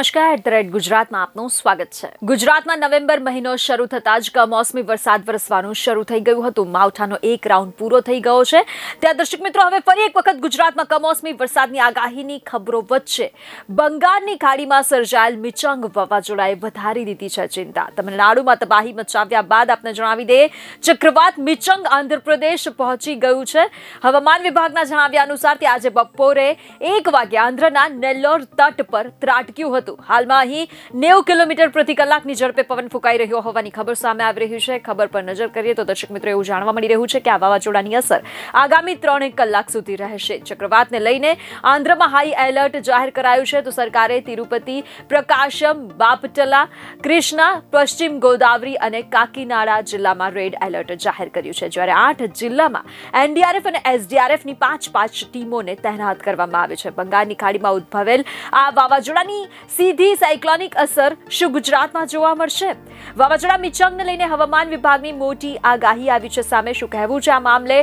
નમસ્કાર at the rate ગુજરાતમાં આપનું સ્વાગત છે ગુજરાતમાં નવેમ્બર મહિનો શરૂ થતાં જ કમોસમી વરસાદ વરસવાનું શરૂ થઈ ગયું હતું માવઠાનો એક રાઉન્ડ પૂરો થઈ ગયો છે ત્યાં દર્શક મિત્રો હવે ફરી એક વખત ગુજરાતમાં કમોસમી વરસાદની આગાહીની ખબરો વચ્ચે બંગાળની ખાડીમાં સર્જાયેલ મિચંગ વાવાઝોડાએ વધારી દીધી છે ચિંતા તમિલનાડુમાં તબાહી મચાવ્યા બાદ આપને જણાવી દઈએ ચક્રવાત મિચંગ આંધ્રપ્રદેશ પહોંચી ગયું છે હવામાન વિભાગના જણાવ્યા અનુસાર તે આજે બપોરે એક વાગે આંધ્રના નેલ્લોર તટ પર ત્રાટક્યું હતું હાલમાં અહીં નેવું કિલોમીટર પ્રતિ કલાકની ઝડપે પવન ફૂંકાઈ રહ્યો હોવાની ખબર સામે આવી રહી છે ખબર પર નજર કરીએ તો દર્શક મિત્રો એવું જાણવા મળી રહ્યું છે કે આ વાવાઝોડાની અસર આગામી ત્રણ કલાક સુધી રહેશે ચક્રવાતને લઈને આંધ્રમાં હાઈ એલર્ટ જાહેર કરાયું છે તો સરકારે તિરુપતિ પ્રકાશમ બાપટલા કૃષ્ણા પશ્ચિમ ગોદાવરી અને કાકીનાડા જિલ્લામાં રેડ એલર્ટ જાહેર કર્યું છે જ્યારે આઠ જિલ્લામાં એનડીઆરએફ અને એસડીઆરએફની પાંચ પાંચ ટીમોને તહેનાત કરવામાં આવી છે બંગાળની ખાડીમાં ઉદ્ભવેલ આ વાવાઝોડાની સીધી સાયક્લોનિક અસર શું ગુજરાતમાં જોવા મળશે? વાવાઝોડા મિચંગને લઈને હવામાન વિભાગની મોટી આગાહી આવી છે સામે શું કહેવું છે આ મામલે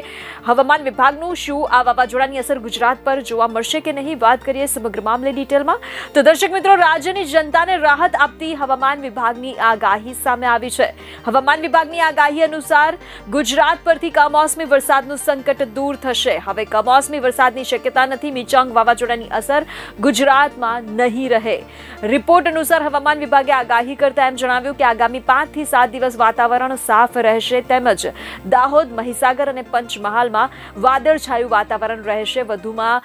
હવામાન વિભાગનું શું આ વાવાઝોડાની અસર ગુજરાત પર જોવા મળશે કે નહીં વાત કરીએ સમગ્ર મામલે ડિટેલમાં તો દર્શક મિત્રો રાજ્યની જનતાને રાહત આપતી હવામાન વિભાગની આગાહી સામે આવી છે હવામાન વિભાગની આગાહી અનુસાર ગુજરાત પરથી કમોસમી વરસાદનું સંકટ દૂર થશે હવે કમોસમી વરસાદની શક્યતા નથી મિચંગ વાવાઝોડાની અસર ગુજરાતમાં નહીં રહે રિપોર્ટ અનુસાર હવામાન વિભાગે આગાહી કરતા એમ જણાવ્યું કે આગામી પાંચ થી સાત દિવસ વાતાવરણ સાફ રહેશે તેમજ દાહોદ મહીસાગર અને પંચમહાલમાં વાદળછાયું વાતાવરણ રહેશે વધુમાં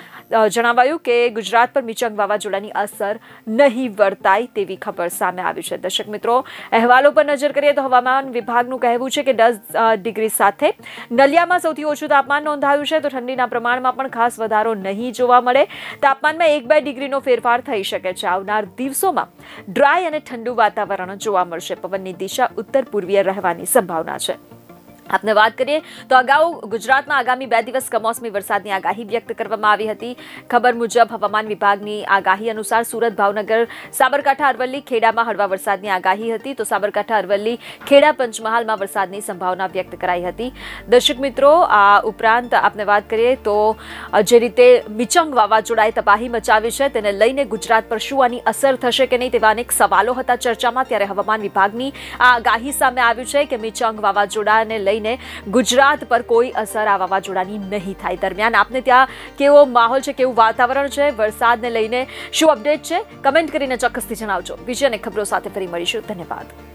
જણાવાયું કે ગુજરાત પર મિચંગ વાવાઝોડાની અસર નહીં વર્તાય તેવી ખબર સામે આવી છે દર્શક મિત્રો અહેવાલો પર નજર કરીએ તો હવામાન વિભાગનું કહેવું છે કે દસ ડિગ્રી સાથે નલિયામાં સૌથી ઓછું તાપમાન નોંધાયું છે તો ઠંડીના પ્રમાણમાં પણ ખાસ વધારો નહીં જોવા મળે તાપમાનમાં એક બે ડિગ્રીનો ફેરફાર થઈ શકે છે આવનાર દિવસોમાં ડ્રાય અને ઠંડુ વાતાવરણ જોવા મળશે પવનની દિશા ઉત્તર પૂર્વીય રહેવાની સંભાવના છે. આપને વાત કરીએ તો અગાઉ ગુજરાતમાં આગામી બે દિવસ કમોસમી વરસાદની આગાહી વ્યક્ત કરવામાં આવી હતી. ખબર મુજબ હવામાન વિભાગની આગાહી અનુસાર સુરત, ભાવનગર, સાબરકાંઠા, અરવલ્લી, ખેડામાં હળવા વરસાદની આગાહી હતી તો સાબરકાંઠા, અરવલ્લી, ખેડા, પંચમહાલમાં વરસાદની સંભાવના વ્યક્ત કરાઈ હતી. દર્શક મિત્રો, આ ઉપરાંત આપને વાત કરીએ તો જે રીતે મિચંગ વાવાઝોડાએ તબાહી મચાવી છે તેને લઈને ગુજરાત પર શું આની અસર થશે કે નહીં તેવા અનેક સવાલો હતા ચર્ચામાં. ત્યારે હવામાન વિભાગની આ આગાહી સામે આવ્યું છે કે મિચંગ વાવાઝોડાને લઈને લઈને ગુજરાત પર કોઈ અસર આ વાવાઝોડાની નહીં થાય દરમિયાન આપને ત્યાં કેવો માહોલ છે કેવું વાતાવરણ છે વરસાદને લઈને શું અપડેટ છે કમેન્ટ કરીને ચોક્કસથી જણાવજો બીજી અનેક ખબરો સાથે ફરી મળીશું ધન્યવાદ